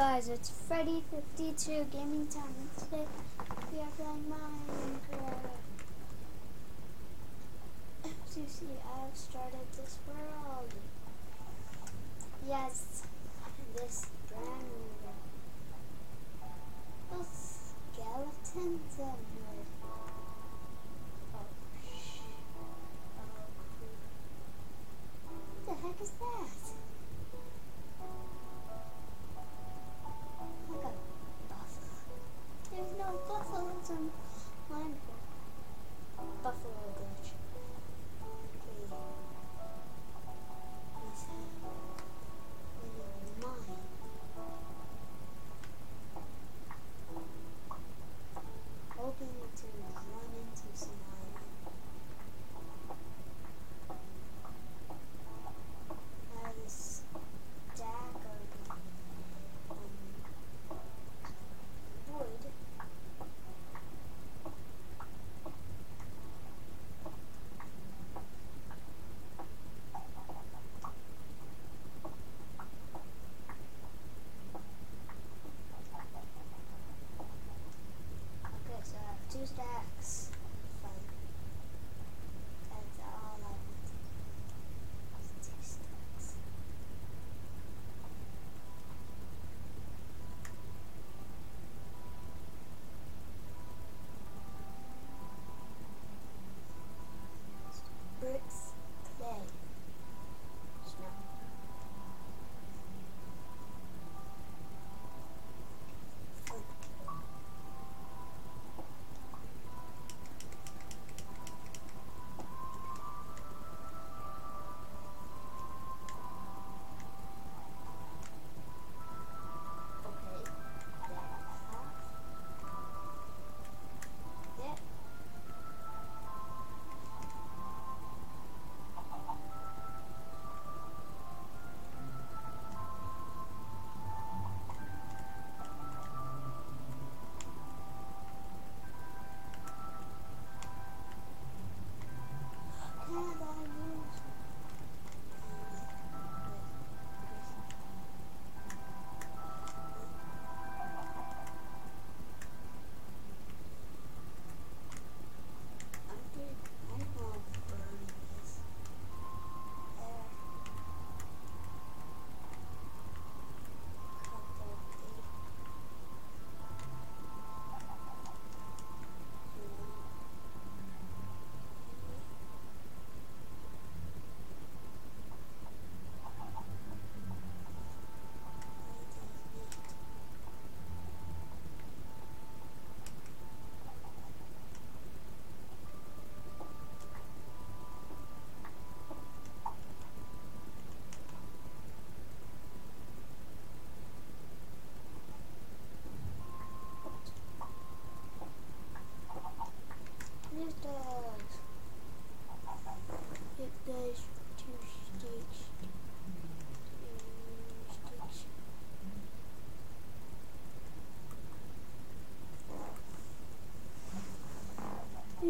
guys? It's Freddy52 Gaming Time, and today we are playing Minecraft. As you see, I've started this world. Yes, this brand new world. Oh, skeletons in here. Oh, shh. Oh, cool. What the heck is that? In Minecraft. Buffalo stacks.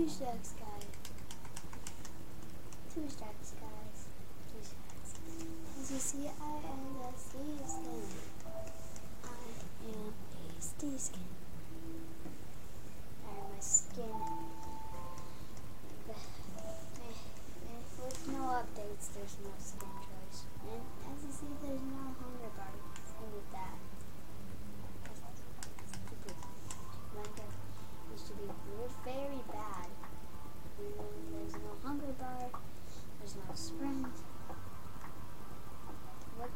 Two stacks, guys. Two stacks, guys. Two stacks. As you see, I am a Steve skin. I am a Steve skin. Bar, there's no sprint. What?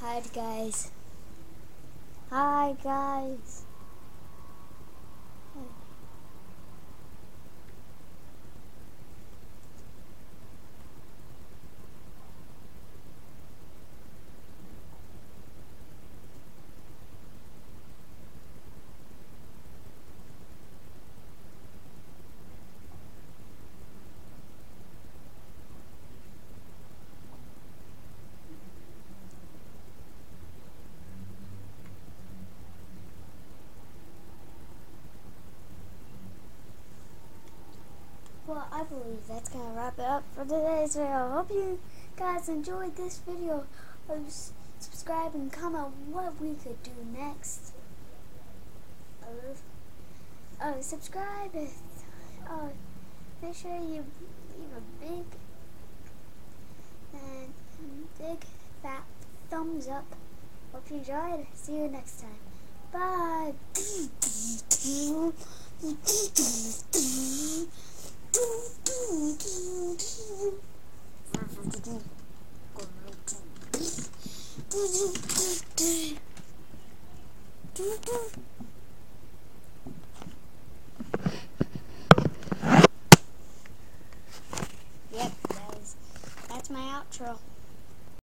Hide, guys. Hi, guys. Well, I believe that's gonna wrap it up for today's video. Hope you guys enjoyed this video. Subscribe and comment what we could do next. Uh, subscribe. and, Uh, make sure you leave a big and big fat thumbs up. Hope you enjoyed. See you next time. Bye. Yep, that's my outro.